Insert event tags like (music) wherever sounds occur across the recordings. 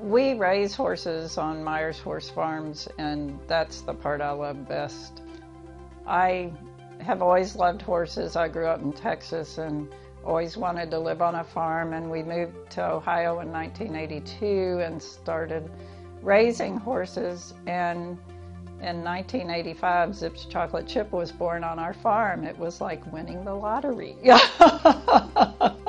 We raise horses on Myers Horse Farms, and that's the part I love best. I have always loved horses. I grew up in Texas and always wanted to live on a farm, and we moved to Ohio in 1982 and started raising horses. And in 1985, Zips Chocolate Chip was born on our farm. It was like winning the lottery. (laughs)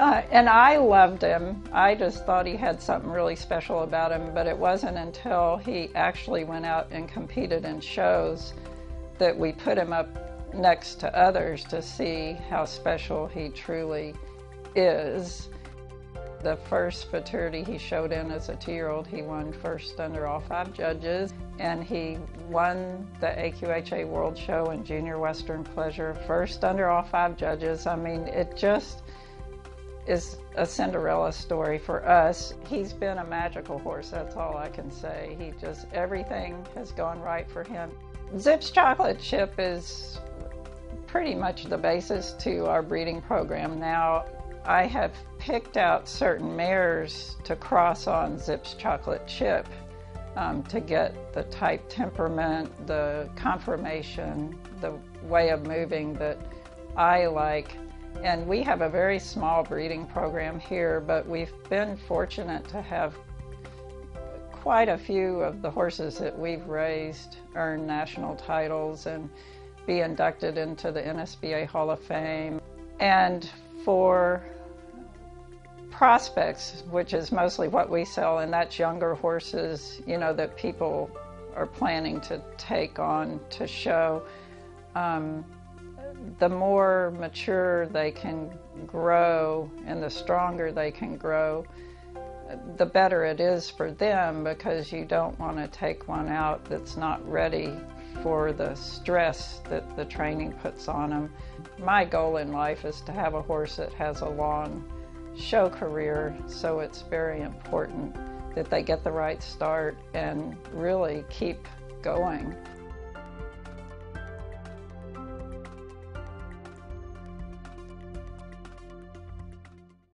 Uh, and I loved him. I just thought he had something really special about him, but it wasn't until he actually went out and competed in shows that we put him up next to others to see how special he truly is. The first futurity he showed in as a two year old, he won first under all five judges, and he won the AQHA World Show in Junior Western Pleasure, first under all five judges. I mean, it just is a Cinderella story for us. He's been a magical horse, that's all I can say. He just, everything has gone right for him. Zips Chocolate Chip is pretty much the basis to our breeding program now. I have picked out certain mares to cross on Zips Chocolate Chip um, to get the type temperament, the conformation, the way of moving that I like and we have a very small breeding program here, but we've been fortunate to have quite a few of the horses that we've raised earn national titles and be inducted into the NSBA Hall of Fame. And for prospects, which is mostly what we sell, and that's younger horses, you know, that people are planning to take on to show. Um, the more mature they can grow and the stronger they can grow, the better it is for them because you don't want to take one out that's not ready for the stress that the training puts on them. My goal in life is to have a horse that has a long show career, so it's very important that they get the right start and really keep going.